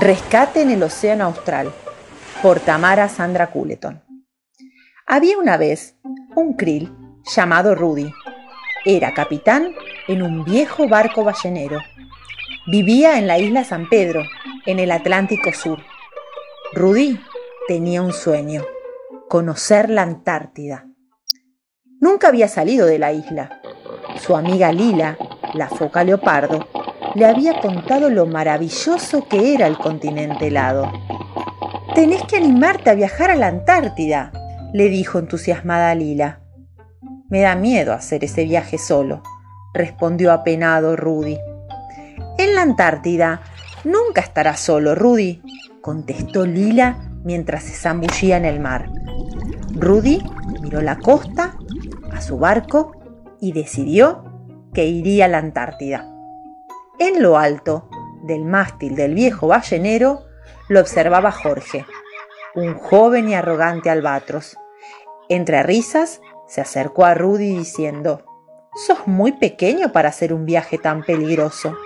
Rescate en el Océano Austral, por Tamara Sandra Culeton. Había una vez un krill llamado Rudy. Era capitán en un viejo barco ballenero. Vivía en la isla San Pedro, en el Atlántico Sur. Rudy tenía un sueño, conocer la Antártida. Nunca había salido de la isla. Su amiga Lila, la foca leopardo, le había contado lo maravilloso que era el continente helado. Tenés que animarte a viajar a la Antártida, le dijo entusiasmada Lila. Me da miedo hacer ese viaje solo, respondió apenado Rudy. En la Antártida nunca estarás solo, Rudy, contestó Lila mientras se zambullía en el mar. Rudy miró la costa, a su barco y decidió que iría a la Antártida. En lo alto del mástil del viejo ballenero lo observaba Jorge, un joven y arrogante albatros. Entre risas se acercó a Rudy diciendo, Sos muy pequeño para hacer un viaje tan peligroso.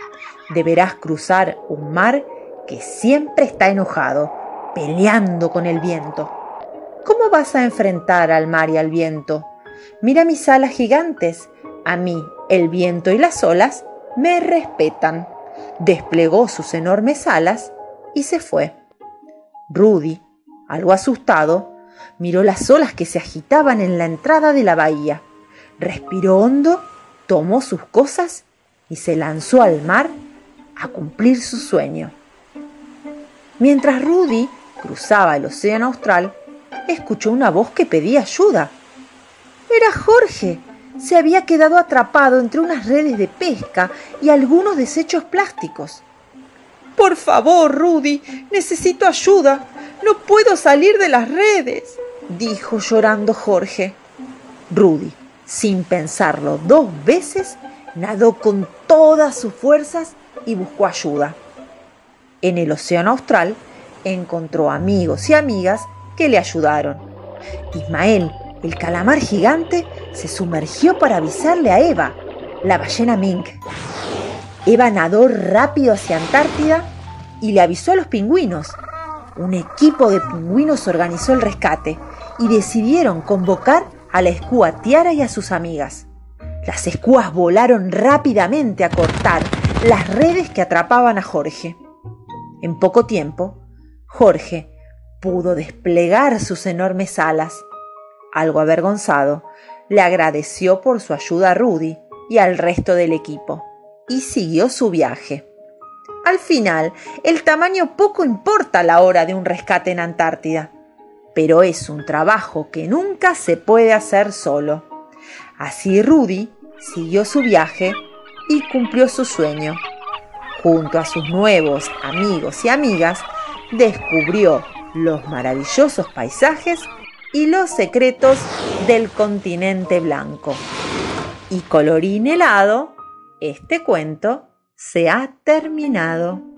Deberás cruzar un mar que siempre está enojado, peleando con el viento. ¿Cómo vas a enfrentar al mar y al viento? Mira mis alas gigantes. A mí, el viento y las olas me respetan. Desplegó sus enormes alas y se fue. Rudy, algo asustado, miró las olas que se agitaban en la entrada de la bahía. Respiró hondo, tomó sus cosas y se lanzó al mar a cumplir su sueño. Mientras Rudy cruzaba el océano austral, escuchó una voz que pedía ayuda. Era Jorge, se había quedado atrapado entre unas redes de pesca y algunos desechos plásticos. Por favor, Rudy, necesito ayuda. No puedo salir de las redes, dijo llorando Jorge. Rudy, sin pensarlo dos veces, nadó con todas sus fuerzas y buscó ayuda. En el Océano Austral encontró amigos y amigas que le ayudaron. Ismael, el calamar gigante se sumergió para avisarle a Eva, la ballena mink. Eva nadó rápido hacia Antártida y le avisó a los pingüinos. Un equipo de pingüinos organizó el rescate y decidieron convocar a la escúa Tiara y a sus amigas. Las escúas volaron rápidamente a cortar las redes que atrapaban a Jorge. En poco tiempo, Jorge pudo desplegar sus enormes alas algo avergonzado, le agradeció por su ayuda a Rudy y al resto del equipo, y siguió su viaje. Al final, el tamaño poco importa a la hora de un rescate en Antártida, pero es un trabajo que nunca se puede hacer solo. Así Rudy siguió su viaje y cumplió su sueño. Junto a sus nuevos amigos y amigas, descubrió los maravillosos paisajes y los secretos del continente blanco. Y colorín helado, este cuento se ha terminado.